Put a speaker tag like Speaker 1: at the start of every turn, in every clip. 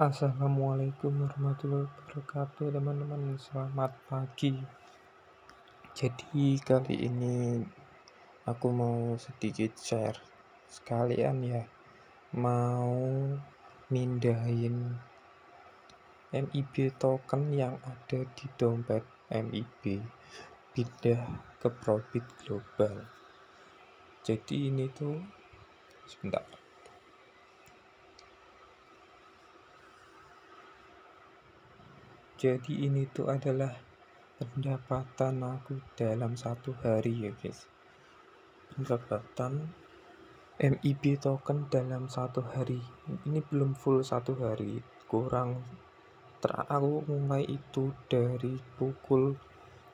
Speaker 1: Assalamualaikum warahmatullahi wabarakatuh teman-teman. Selamat pagi. Jadi kali ini aku mau sedikit share sekalian ya. Mau mindahin MIB token yang ada di dompet MIB pindah ke profit global. Jadi ini tuh sebentar jadi ini tuh adalah pendapatan aku dalam satu hari ya guys. Pendapatan MIB token dalam satu hari. Ini belum full satu hari. Kurang ter aku mulai itu dari pukul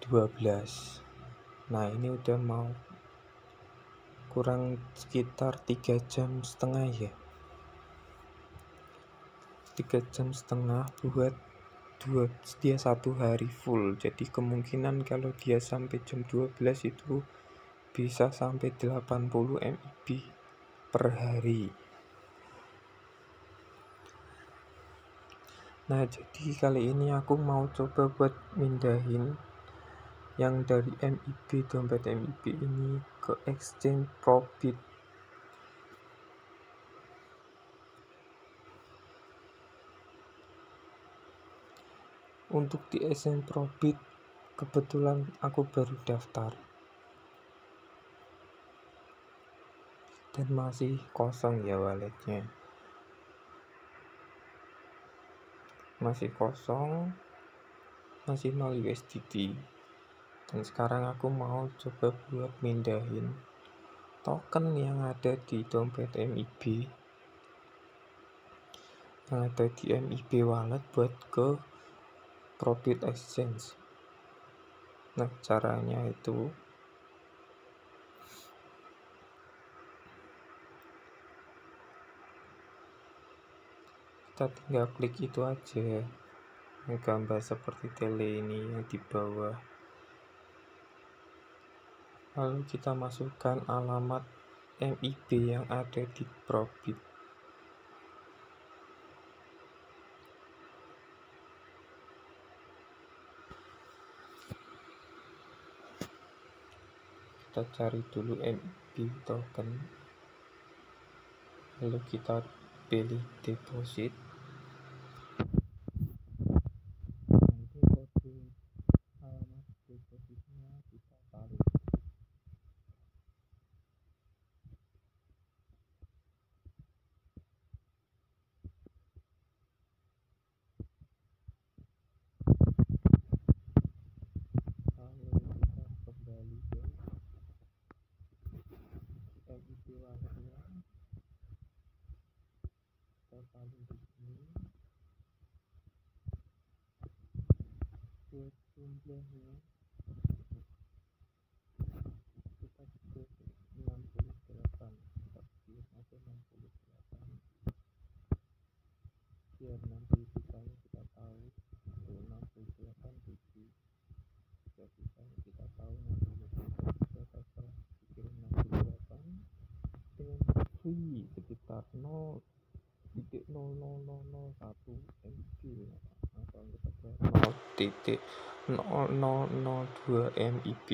Speaker 1: 12 nah ini udah mau kurang sekitar tiga jam setengah ya. Tiga jam setengah buat dua dia satu hari full. Jadi kemungkinan kalau dia sampai jam 12 itu bisa sampai 80 MB per hari. Nah jadi kali ini aku mau coba buat mindahin yang dari MIB dompet MIB ini ke exchange profit untuk di SN Profit kebetulan aku baru daftar. Dan masih kosong ya walletnya. Masih kosong masih 0 USDT dan sekarang aku mau coba buat mindahin token yang ada di dompet MIB yang ada di MIB wallet buat ke profit exchange. Nah caranya itu kita tinggal klik itu aja. Gambar seperti tele ini yang di bawah. Lalu kita masukkan alamat MIB yang ada di profit kita cari dulu MB token. Lalu kita pilih deposit amplifnya kita ke 68 tafsir atau 68 biar nanti kita tahu 68 biar kita tahu nanti kita bisa 68 dengan sekitar 0 titik 0001 0,0002 MIB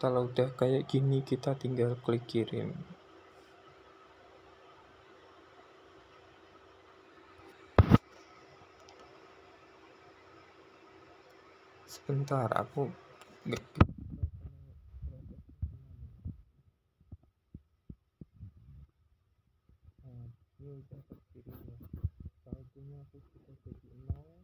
Speaker 1: kalau udah kayak gini kita tinggal klik kirim. Sebentar aku nggak udah terkirim ya saldonya aku sudah jadi nol tak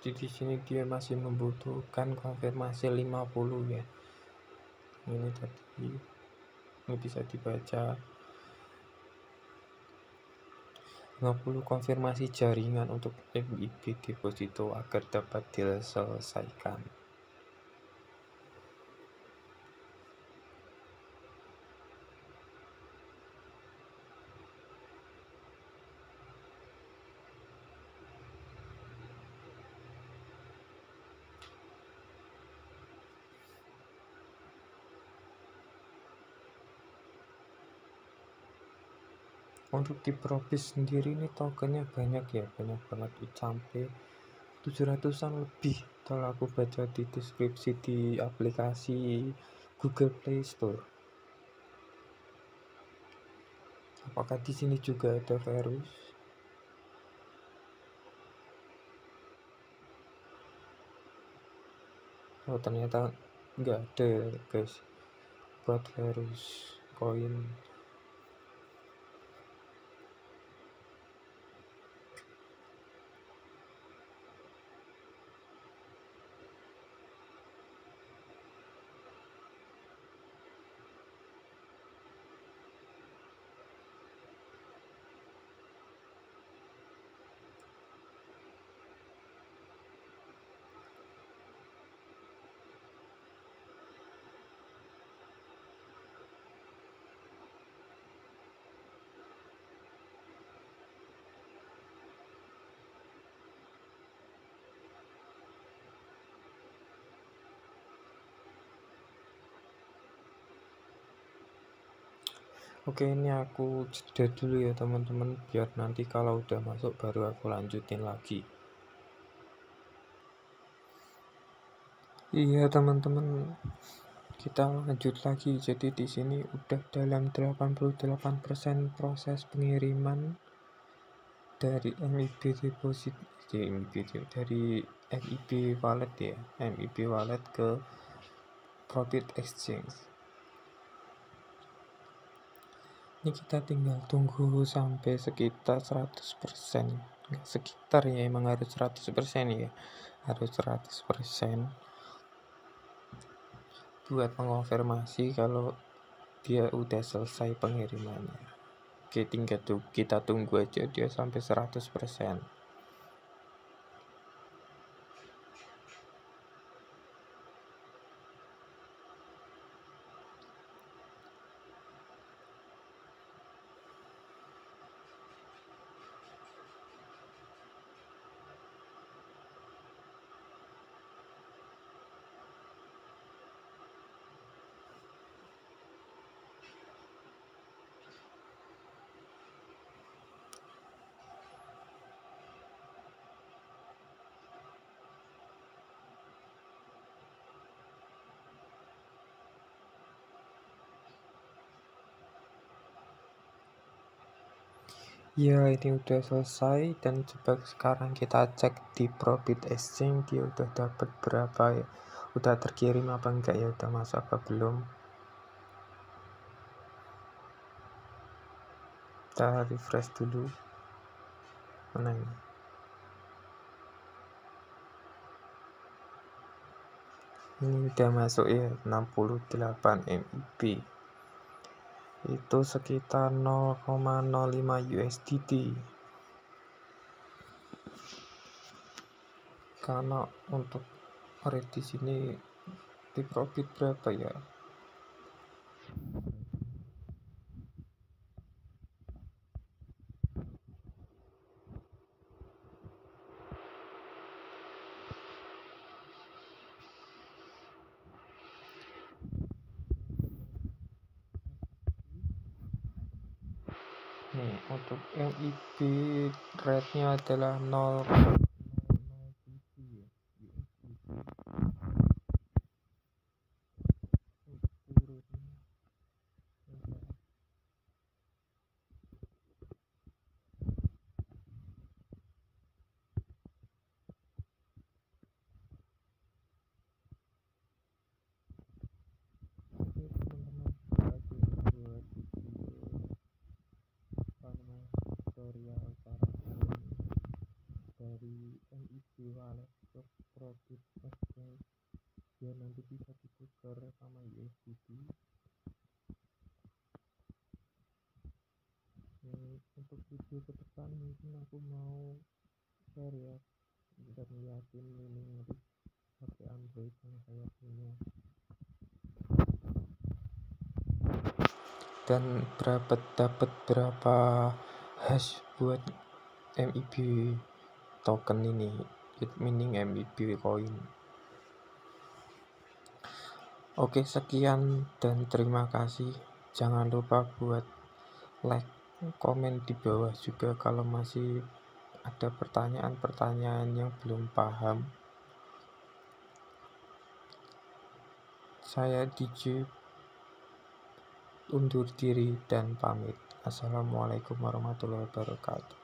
Speaker 1: jadi di sini dia masih membutuhkan konfirmasi 50 ya ini tadi ini bisa dibaca 50 konfirmasi jaringan untuk MIB deposito agar dapat diselesaikan. Untuk di Probis sendiri ini tokennya banyak ya banyak banget. Sampai 700an lebih kalau aku baca di deskripsi di aplikasi Google Play Store. Apakah di sini juga ada virus? Oh ternyata nggak ada guys buat virus koin Oke ini aku jeda dulu ya teman-teman biar nanti kalau udah masuk baru aku lanjutin lagi. Iya teman-teman kita lanjut lagi. Jadi di sini udah dalam 88% proses pengiriman dari MIB deposit MIB dari MIB wallet ya MIB wallet ke profit exchange ini kita tinggal tunggu sampai sekitar 100% Nggak sekitar ya emang harus 100% ya. Harus 100% buat mengonfirmasi kalau dia udah selesai pengirimannya. Oke tinggal kita tunggu aja dia sampai 100% Ya ini udah selesai dan coba sekarang kita cek di Profit Exchange dia udah dapat berapa ya? Udah terkirim apa enggak ya? Udah masuk apa belum? Kita refresh dulu. Mana ini? Ini udah masuk ya 68 MIB itu sekitar 0,05 USDT karena untuk rate di sini di profit berapa ya untuk MIB rate nya adalah 0 USB untuk video ke depan mungkin aku mau share ya. Dan liatin mini HP Android yang saya punya. Dan berapa dapat berapa hash buat MIB token ini? It meaning MIB coin oke sekian dan terima kasih jangan lupa buat like komen di bawah juga kalau masih ada pertanyaan-pertanyaan yang belum paham. Saya DJ undur diri dan pamit. Assalamualaikum warahmatullahi wabarakatuh.